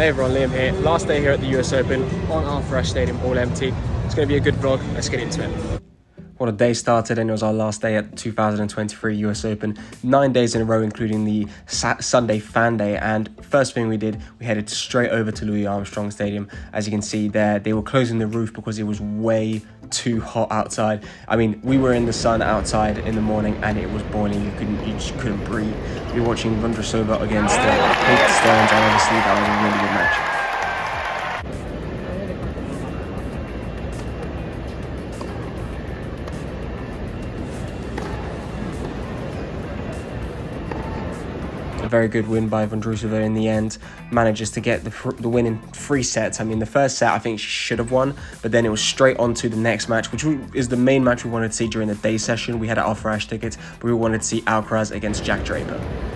Hey everyone, Liam here. Last day here at the US Open on Arthur Ashe Stadium, all empty. It's going to be a good vlog. Let's get into it. Well, the day started and it was our last day at 2023 US Open. Nine days in a row, including the Sunday fan day. And first thing we did, we headed straight over to Louis Armstrong Stadium. As you can see there, they were closing the roof because it was way too hot outside. I mean, we were in the sun outside in the morning and it was boiling. You couldn't, you just couldn't breathe. We were watching Vondrousova against uh, Kate Stearns, and obviously that was a really good match. Very good win by Vondrousova in the end. Manages to get the, the win in three sets. I mean, the first set I think she should have won, but then it was straight on to the next match, which is the main match we wanted to see during the day session. We had an Arthur Ashe tickets, but we wanted to see Alcaraz against Jack Draper.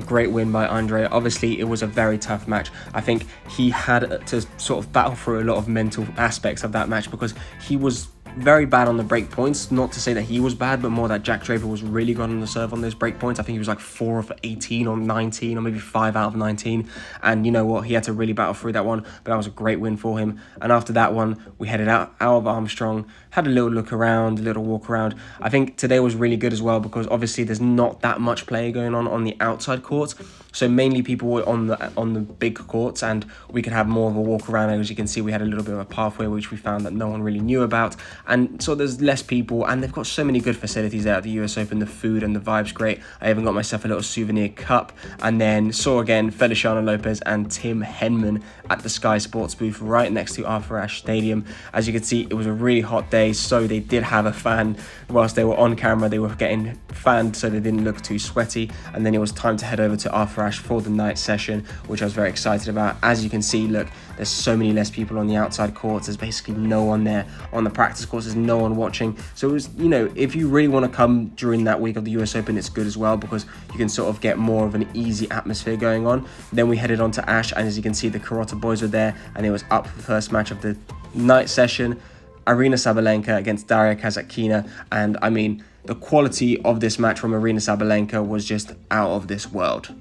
A great win by Andrey. Obviously, it was a very tough match. I think he had to sort of battle through a lot of mental aspects of that match because he was very bad on the break points. Not to say that he was bad, but more that Jack Draper was really good on the serve on those break points. I think he was like 4 of 18 or 19 or maybe 5 out of 19. And you know what? He had to really battle through that one, but that was a great win for him. And after that one, we headed out, out of Armstrong, had a little look around, a little walk around. I think today was really good as well because obviously there's not that much play going on on the outside courts. So mainly people were on the on the big courts, and we could have more of a walk around. As you can see, we had a little bit of a pathway which we found that no one really knew about, and so there's less people, and they've got so many good facilities there at the US Open. The food and the vibes great. I even got myself a little souvenir cup, and then saw again Feliciano Lopez and Tim Henman at the Sky Sports booth right next to Arthur Ashe Stadium. As you can see, it was a really hot day, so they did have a fan whilst they were on camera. They were getting fanned so they didn't look too sweaty, and then it was time to head over to Arthur Ashe for the night session, which I was very excited about. As you can see, look, there's so many less people on the outside courts. There's basically no one there on the practice courts. There's no one watching. So it was, you know, if you really want to come during that week of the US Open, it's good as well because you can sort of get more of an easy atmosphere going on. Then we headed on to Ashe, and as you can see, the Carota boys were there, and it was up for the first match of the night session. Aryna Sabalenka against Daria Kasatkina, and I mean, the quality of this match from Aryna Sabalenka was just out of this world.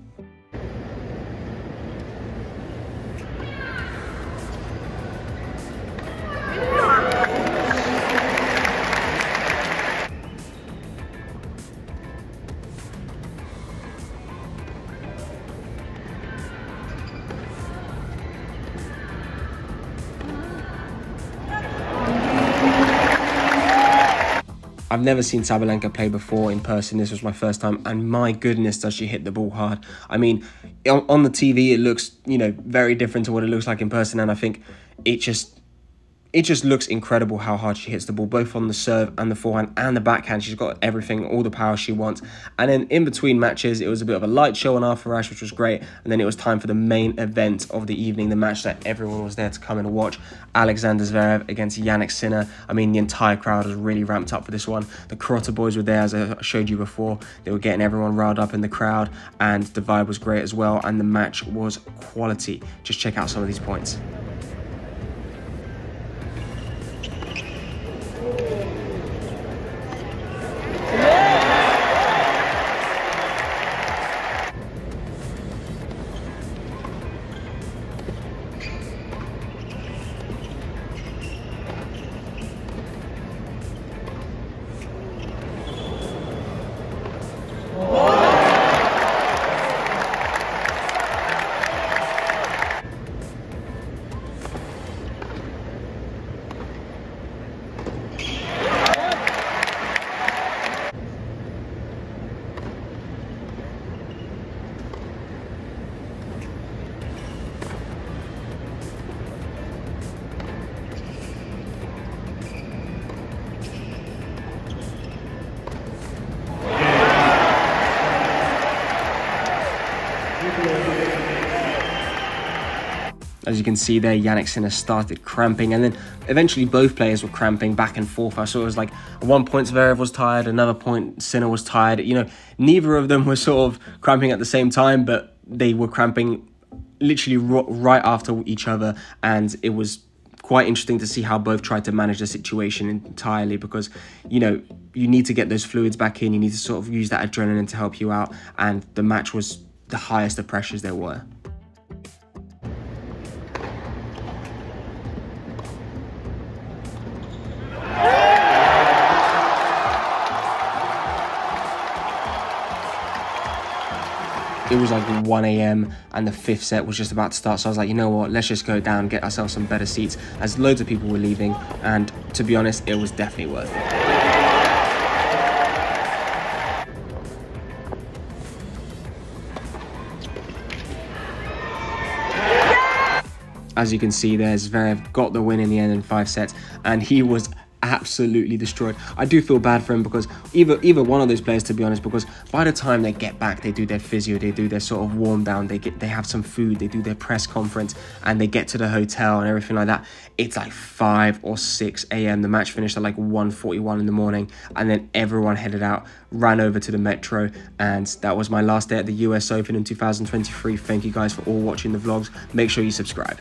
I've never seen Sabalenka play before in person. This was my first time, and my goodness, does she hit the ball hard. I mean, on, on the TV, it looks, you know, very different to what it looks like in person, and I think it just it just looks incredible how hard she hits the ball, both on the serve and the forehand and the backhand. She's got everything, all the power she wants. And then in between matches, it was a bit of a light show on Arthur Ashe, which was great. And then it was time for the main event of the evening, the match that everyone was there to come and watch. Alexander Zverev against Jannik Sinner. I mean, the entire crowd was really ramped up for this one. The Carota boys were there, as I showed you before. They were getting everyone riled up in the crowd, and the vibe was great as well. And the match was quality. Just check out some of these points. Thank you. As you can see there, Jannik Sinner started cramping, and then eventually both players were cramping back and forth. I saw it was like one point Zverev was tired, another point Sinner was tired. You know, neither of them were sort of cramping at the same time, but they were cramping literally right after each other, and it was quite interesting to see how both tried to manage the situation entirely because you know you need to get those fluids back in you need to sort of use that adrenaline to help you out and the match was the highest of pressures there were it was like 1 a.m. and the fifth set was just about to start. So I was like, you know what, let's just go down, get ourselves some better seats, as loads of people were leaving. And to be honest, it was definitely worth it. As you can see, there's Zverev got the win in the end in five sets, and he was absolutely destroyed. I do feel bad for him because either either one of those players, to be honest, because by the time they get back, they do their physio, they do their sort of warm down, they get they have some food, they do their press conference, and they get to the hotel and everything like that. It's like five or six a.m. The match finished at like 1.41 in the morning, and then everyone headed out, ran over to the metro, and that was my last day at the US Open in 2023. Thank you guys for all watching the vlogs. Make sure you subscribe.